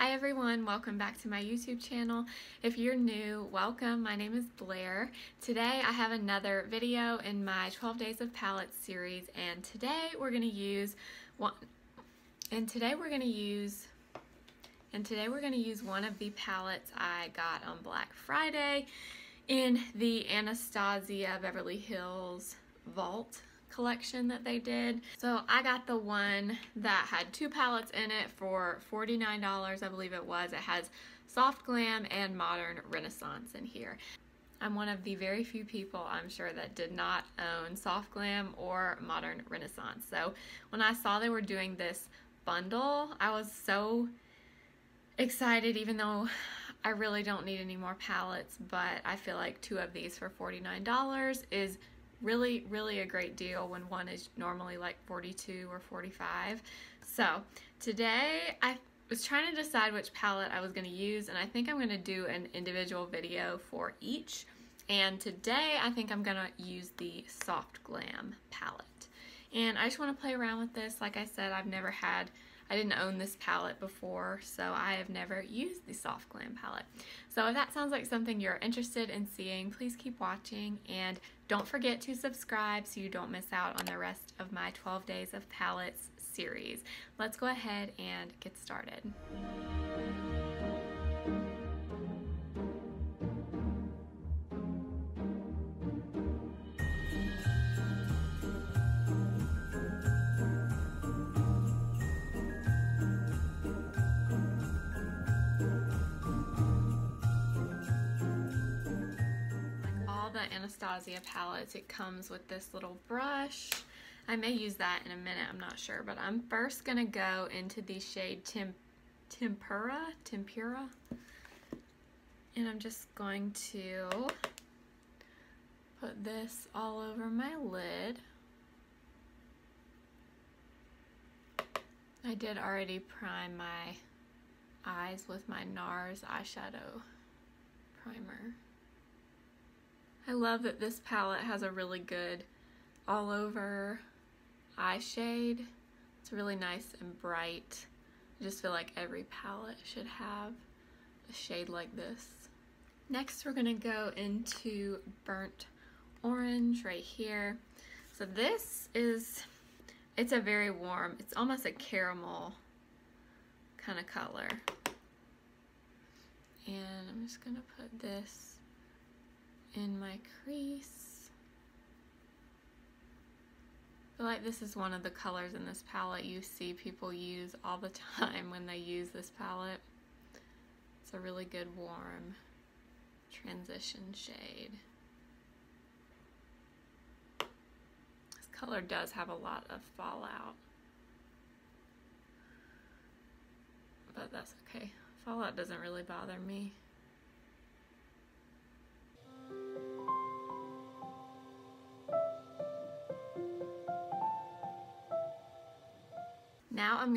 Hi everyone, welcome back to my YouTube channel. If you're new, welcome. My name is Blair. Today I have another video in my 12 Days of Palettes series and today we're going to use one and today we're going to use and today we're going to use one of the palettes I got on Black Friday in the Anastasia Beverly Hills Vault collection that they did. So I got the one that had two palettes in it for $49, I believe it was. It has Soft Glam and Modern Renaissance in here. I'm one of the very few people, I'm sure, that did not own Soft Glam or Modern Renaissance. So when I saw they were doing this bundle, I was so excited, even though I really don't need any more palettes, but I feel like two of these for $49 is really really a great deal when one is normally like 42 or 45 so today I was trying to decide which palette I was going to use and I think I'm going to do an individual video for each. And today I think I'm going to use the Soft Glam palette. And I just want to play around with this. Like I said I've never had I didn't own this palette before, so I have never used the Soft Glam palette. So if that sounds like something you're interested in seeing, please keep watching and don't forget to subscribe so you don't miss out on the rest of my 12 Days of Palettes series. Let's go ahead and get started. Anastasia palettes, it comes with this little brush. I may use that in a minute, I'm not sure, but I'm first gonna go into the shade Temp Tempera, Tempera, and I'm just going to put this all over my lid. I did already prime my eyes with my NARS eyeshadow primer. I love that this palette has a really good all over eye shade. It's really nice and bright. I just feel like every palette should have a shade like this. Next we're gonna go into burnt orange right here. So this is, it's a very warm, it's almost a caramel kind of color. And I'm just gonna put this in my crease. Like this is one of the colors in this palette you see people use all the time when they use this palette. It's a really good warm transition shade. This color does have a lot of fallout. But that's okay. Fallout doesn't really bother me.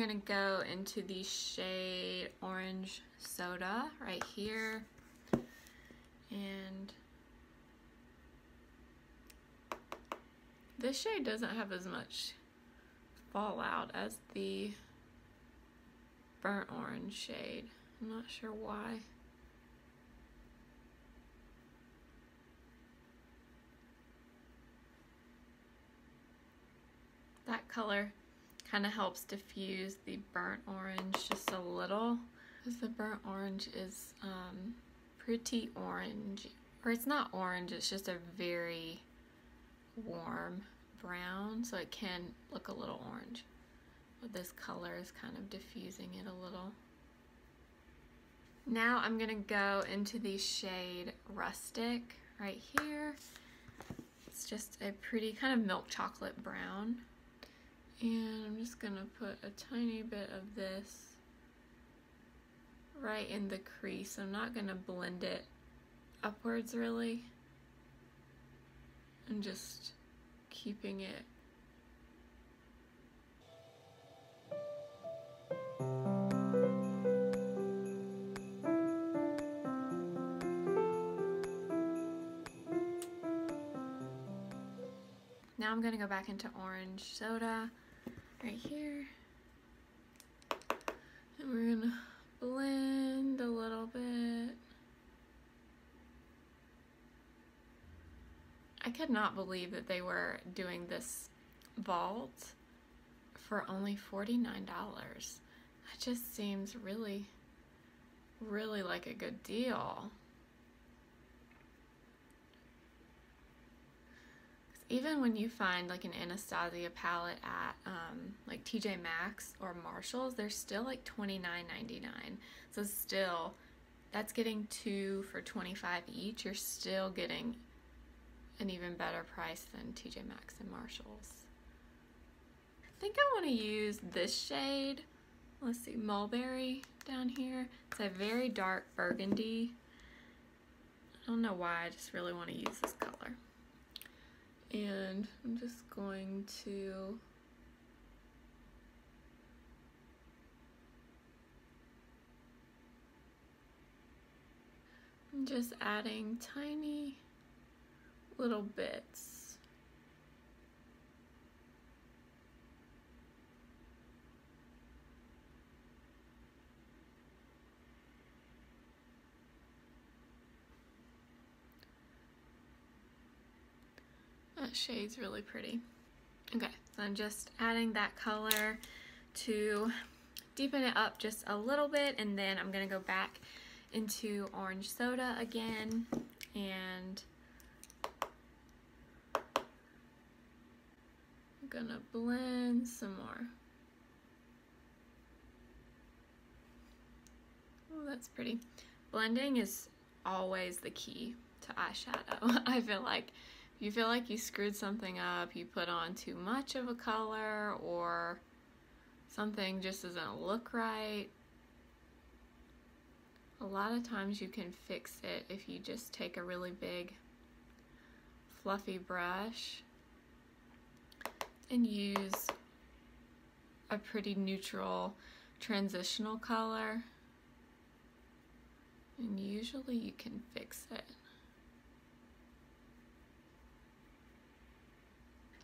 I'm gonna go into the shade Orange Soda right here. And this shade doesn't have as much fallout as the burnt orange shade. I'm not sure why. That color kind of helps diffuse the burnt orange just a little. Because the burnt orange is um, pretty orange or it's not orange it's just a very warm brown so it can look a little orange. But this color is kind of diffusing it a little. Now I'm gonna go into the shade rustic right here. It's just a pretty kind of milk chocolate brown and I'm just to put a tiny bit of this right in the crease. I'm not to blend it upwards really. I'm just keeping it Now I'm to go back into orange soda right here. And we're gonna blend a little bit. I could not believe that they were doing this vault for only $49. That just seems really, really like a good deal. Even when you find like an Anastasia palette at um, like TJ Maxx or Marshalls, they're still like $29.99. So still, that's getting two for 25 each. You're still getting an even better price than TJ Maxx and Marshalls. I think I want to use this shade. Let's see, Mulberry down here. It's a very dark burgundy. I don't know why, I just really want to use this color and I'm just going to I'm just adding tiny little bits That shade's really pretty. Okay, so I'm just adding that color to deepen it up just a little bit and then I'm gonna go back into orange soda again and I'm gonna blend some more. Oh, that's pretty. Blending is always the key to eyeshadow. I feel like you feel like you screwed something up, you put on too much of a color, or something just doesn't look right, a lot of times you can fix it if you just take a really big fluffy brush and use a pretty neutral transitional color and usually you can fix it.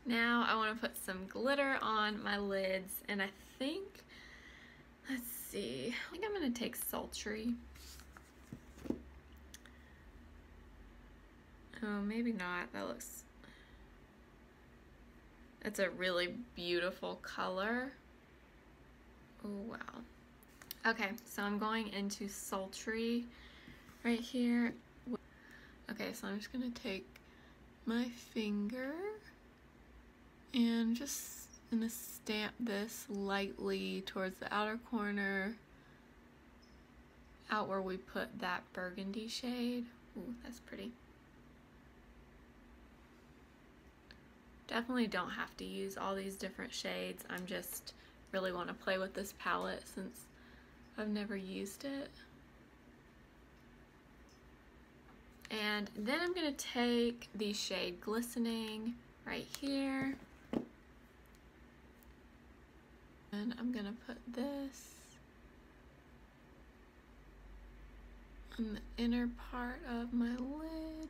Now I want to put some glitter on my lids and I think, let's see, I think I'm going to take Sultry. Oh, maybe not. That looks, that's a really beautiful color. Oh, wow. Okay, so I'm going into Sultry right here. Okay, so I'm just going to take my finger and just gonna stamp this lightly towards the outer corner out where we put that burgundy shade. Ooh, that's pretty. Definitely don't have to use all these different shades. I'm just really want to play with this palette since I've never used it. And then I'm going to take the shade Glistening right here and I'm gonna put this on the inner part of my lid.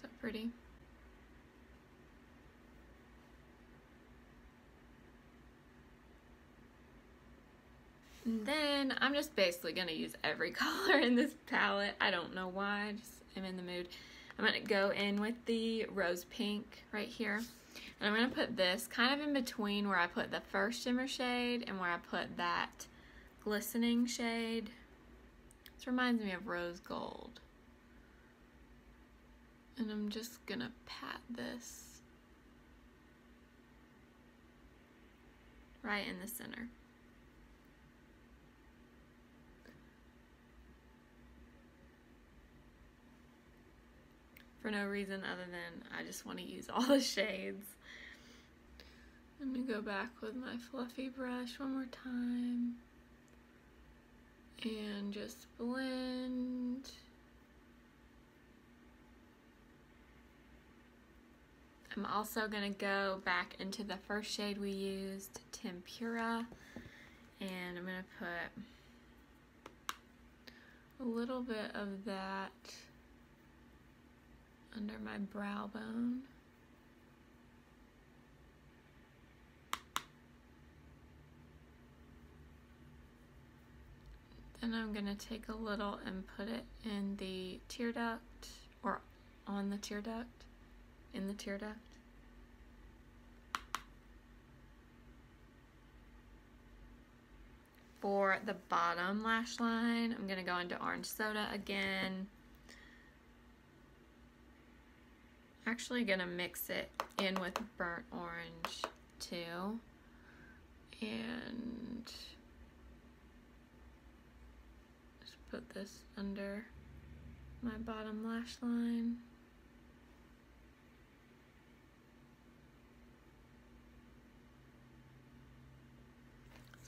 So pretty. And then I'm just basically going to use every color in this palette. I don't know why, I just am in the mood. I'm going to go in with the rose pink right here. And I'm going to put this kind of in between where I put the first shimmer shade and where I put that glistening shade. This reminds me of rose gold. And I'm just going to pat this right in the center. For no reason other than I just want to use all the shades. Let me go back with my fluffy brush one more time and just blend. I'm also going to go back into the first shade we used, Tempera, and I'm going to put a little bit of that under my brow bone. Then I'm going to take a little and put it in the tear duct or on the tear duct, in the tear duct. For the bottom lash line, I'm going to go into orange soda again Actually going to mix it in with burnt orange too. And just put this under my bottom lash line.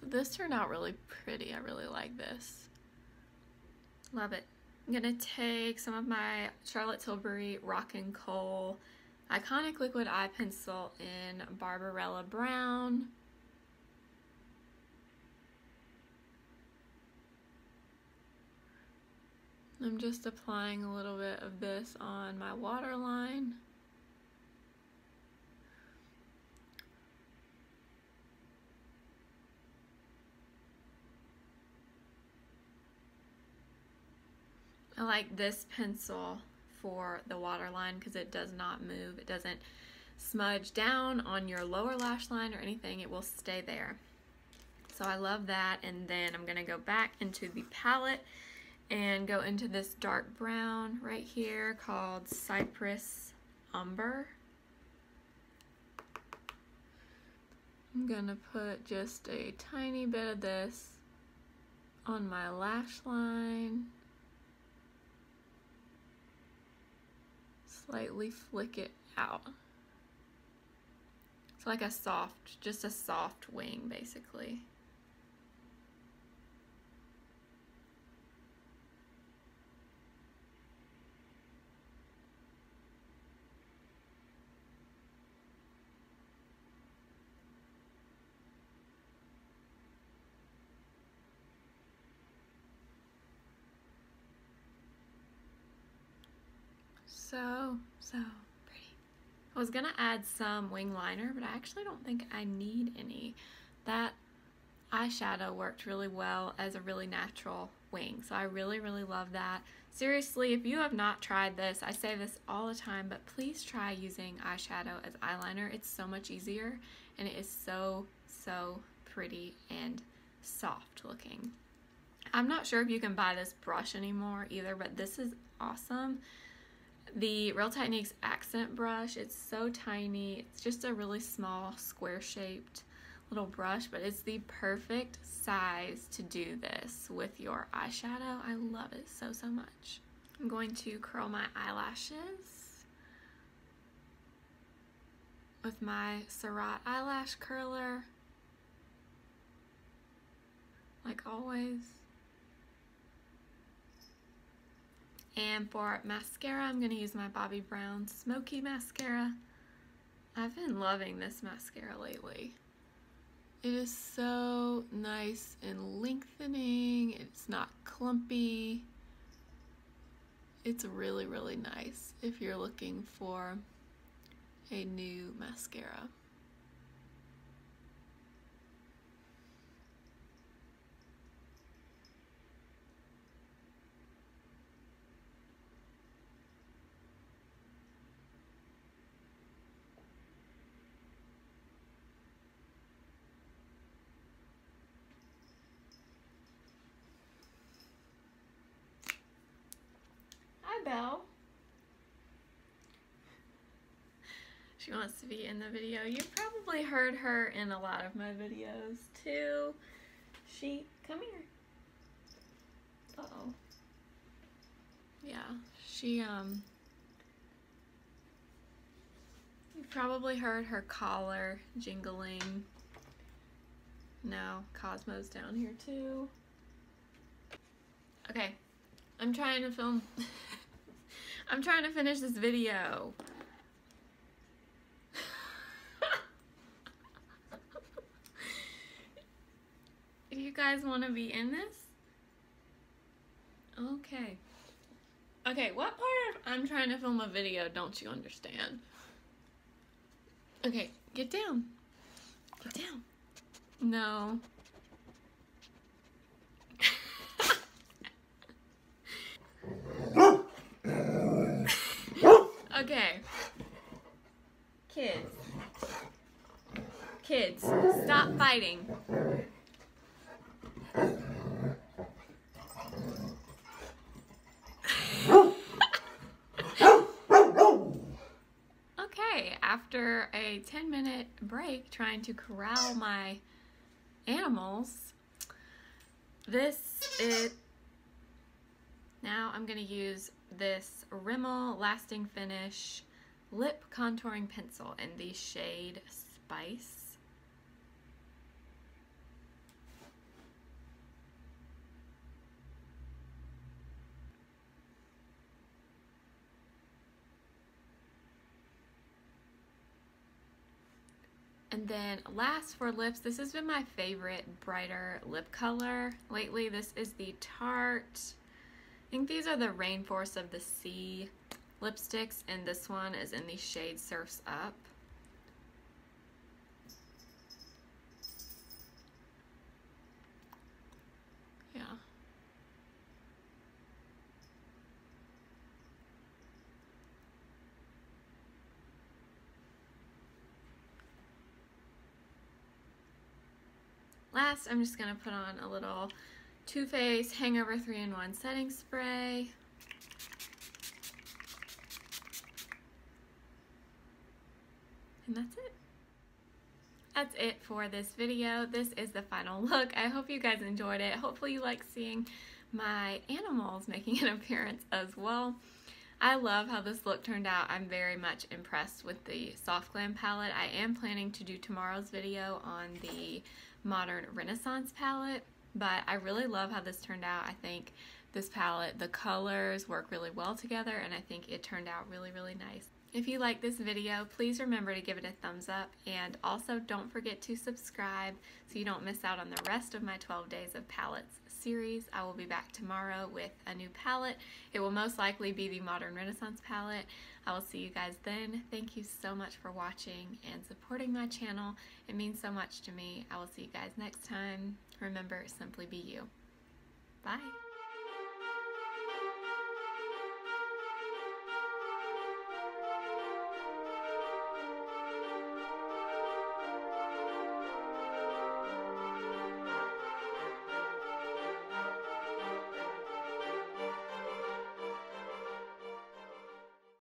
So this turned out really pretty. I really like this. Love it. I'm gonna take some of my Charlotte Tilbury Rock and Kohl Iconic Liquid Eye Pencil in Barbarella Brown. I'm just applying a little bit of this on my waterline. I like this pencil for the waterline because it does not move. It doesn't smudge down on your lower lash line or anything. It will stay there. So I love that. And then I'm going to go back into the palette and go into this dark brown right here called Cyprus Umber. I'm gonna put just a tiny bit of this on my lash line. Slightly flick it out. It's like a soft, just a soft wing basically. So, so pretty. I was gonna add some wing liner, but I actually don't think I need any. That eyeshadow worked really well as a really natural wing, so I really, really love that. Seriously, if you have not tried this, I say this all the time, but please try using eyeshadow as eyeliner. It's so much easier, and it is so, so pretty and soft looking. I'm not sure if you can buy this brush anymore either, but this is awesome the Real Techniques accent brush. It's so tiny. It's just a really small square shaped little brush, but it's the perfect size to do this with your eyeshadow. I love it so, so much. I'm going to curl my eyelashes with my Surratt eyelash curler, like always. And for mascara, I'm going to use my Bobbi Brown Smoky Mascara. I've been loving this mascara lately. It is so nice and lengthening. It's not clumpy. It's really, really nice if you're looking for a new mascara. She wants to be in the video. You've probably heard her in a lot of my videos too. She, come here. Uh-oh. Yeah, she, um, you've probably heard her collar jingling. Now, Cosmo's down here too. Okay, I'm trying to film I'm trying to finish this video. Do you guys want to be in this? Okay. Okay, what part of I'm trying to film a video don't you understand? Okay, get down. Get down. No. kids. Kids, stop fighting. okay, after a 10 minute break trying to corral my animals, this is, now I'm going to use this Rimmel Lasting Finish Lip Contouring Pencil in the shade Spice. And then last for lips, this has been my favorite brighter lip color lately. This is the Tarte, I think these are the Rainforest of the Sea lipsticks, and this one is in the shade Surfs Up. Yeah. Last, I'm just going to put on a little Too Faced Hangover 3-in-1 Setting Spray. And that's it. That's it for this video. This is the final look. I hope you guys enjoyed it. Hopefully you like seeing my animals making an appearance as well. I love how this look turned out. I'm very much impressed with the Soft Glam palette. I am planning to do tomorrow's video on the Modern Renaissance palette, but I really love how this turned out. I think this palette, the colors work really well together, and I think it turned out really, really nice. If you like this video, please remember to give it a thumbs up and also don't forget to subscribe so you don't miss out on the rest of my 12 Days of Palettes series. I will be back tomorrow with a new palette. It will most likely be the Modern Renaissance palette. I will see you guys then. Thank you so much for watching and supporting my channel. It means so much to me. I will see you guys next time. Remember, simply be you. Bye.